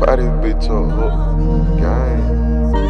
Fire this bitch up, gang.